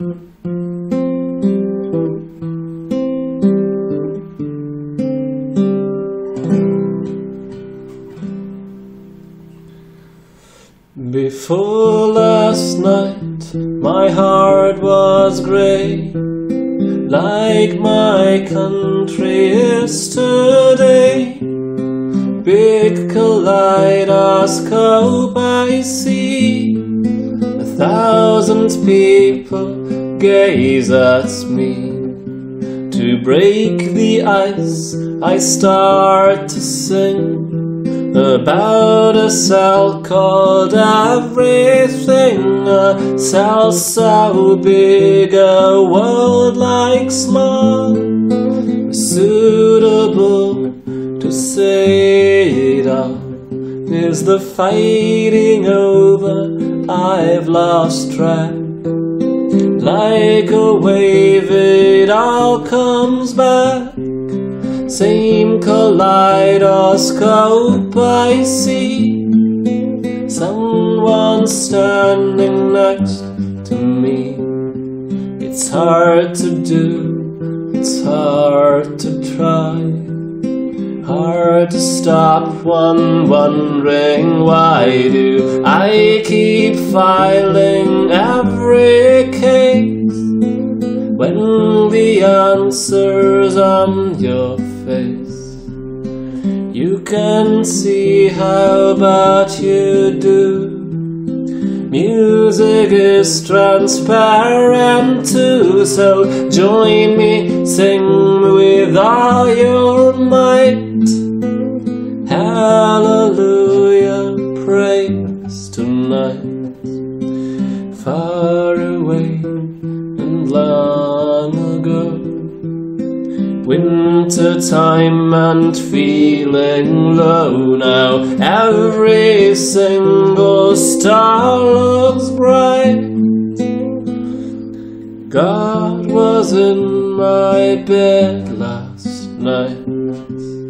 Before last night, my heart was grey, like my country is today. Big kaleidoscope I see, a thousand people gaze at me. To break the ice, I start to sing about a cell called everything. A cell so big, a world like small, suitable to say it all. Is the fighting over? I've lost track. Like a wave, it all comes back. Same kaleidoscope I see Someone standing next to me It's hard to do, it's hard to try Hard to stop one wondering why do I keep filing every case When the answer's on your face. You can see how bad you do. Music is transparent too, so join me, sing with all your might. Hallelujah, tonight. Far away and long ago. Winter time and feeling low now. Every single star looks bright. God was in my bed last night.